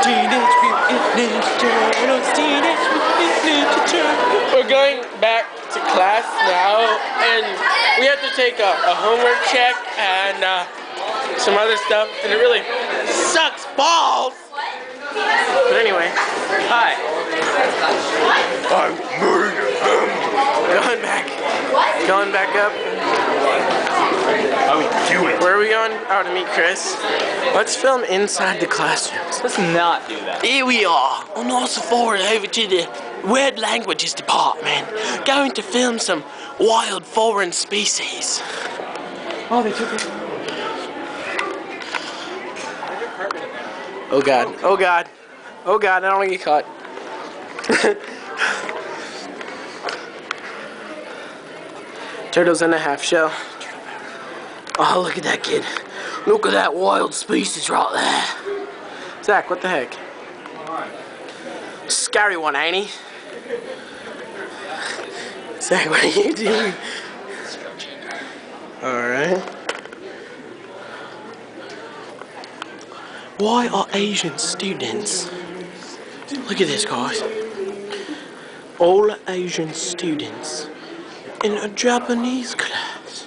Teenage Mutant Ninja Turtles, Teenage Mutant Ninja Turtles. We're going back to class now, and we have to take a, a homework check and uh, some other stuff, and it really sucks balls. But anyway, hi. I'm Going back. Going back up. Do it? Where are we going? Oh, to meet Chris. Let's film inside the classrooms. Let's not do that. Here we are on also forward over to the World Languages Department, going to film some wild foreign species. Oh, they took it. Oh god, oh god, oh god, I don't want to get caught. Turtles in a half shell. Oh, look at that kid. Look at that wild species right there. Zach, what the heck? Scary one, ain't he? Zach, what are you doing? Alright. Why are Asian students? Look at this, guys. All Asian students in a Japanese class.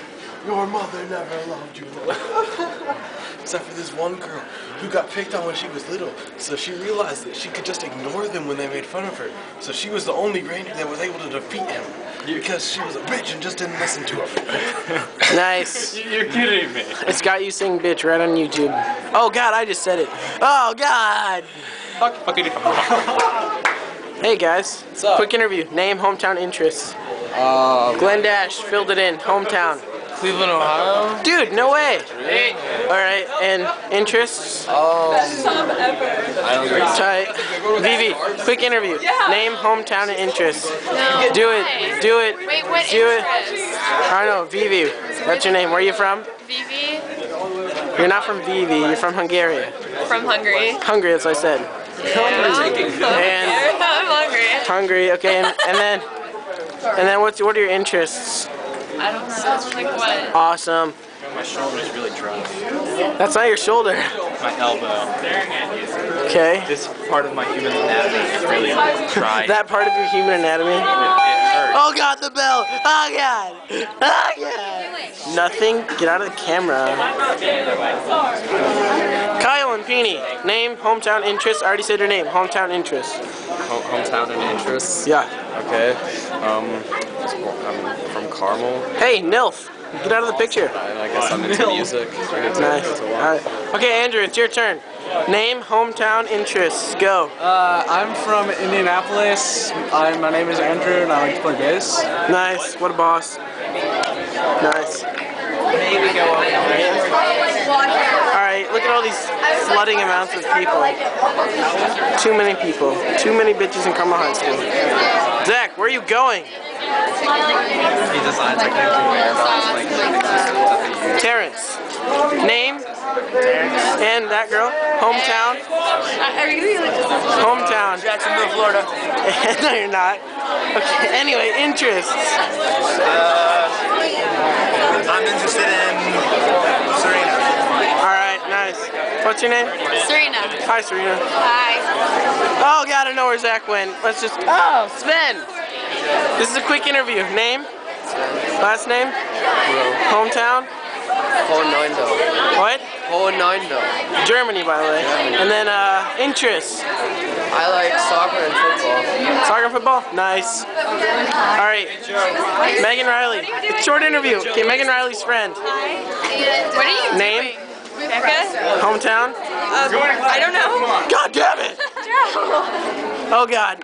your mother never loved you. Except for this one girl who got picked on when she was little. So she realized that she could just ignore them when they made fun of her. So she was the only ranger that was able to defeat him. Because she was a bitch and just didn't listen to him. Nice. You're kidding me. It's got you saying bitch right on YouTube. Oh god, I just said it. Oh god. Fuck, fuck it. Hey guys. up? Quick interview. Name, hometown interests. Um, Glenn Dash filled it in. Hometown. Cleveland, Ohio. Dude, no way. Alright, and interests? Um, I don't know. Tight. Vivi, quick interview. Name, hometown, and interests. No. Do it. Do it. Wait, what Do it. I don't know. Vivi. That's your name. Where are you from? Vivi You're not from Vivi. You're from Hungary. from Hungary. Hungary, that's what I said. And I'm hungry. Hungary, okay, and, and then and then what's what are your interests? I don't know. Like what? Awesome. My shoulder's really dry. That's not your shoulder. My elbow. Okay. This part of my human anatomy is really dry. That part of your human anatomy. it, it hurts. Oh god, the bell! Oh god! Oh god! Nothing. Get out of the camera. Kyle and Peony. Name, hometown interest. I already said your name. Hometown interest. Home- hometown and interests. Yeah. Okay. Um, I'm from Carmel. Hey, Nilf. Get out of the picture. and I guess I'm into music. Nice. Alright. Okay, Andrew, it's your turn. Name, hometown interests. Go. Uh, I'm from Indianapolis. I, my name is Andrew, and I like to play bass. Nice. What a boss. Nice. Alright, look at all these flooding amounts of people. Too many people. Too many bitches in Carmel High School. Zach, where are you going? He designs like like Terrence. Name? And that girl? Hometown? Are you like Hometown. Jacksonville, Florida. no, you're not. Okay, anyway, interests. Uh, I'm interested in Serena. Alright, nice. What's your name? Serena? Hi, Serena. Hi. Oh, God, I know where Zach went. Let's just. Oh, Sven! This is a quick interview. Name? Last name? Hometown? Hohenlindo. What? Hohenlindo. Germany, by the way. And then, uh, interests. I like soccer and football. Soccer and football? Nice. Alright. Megan Riley. It's a short interview. Okay, Megan Riley's friend. What are you Name? doing? Becca? Hometown? I don't know. God damn it! Oh, God.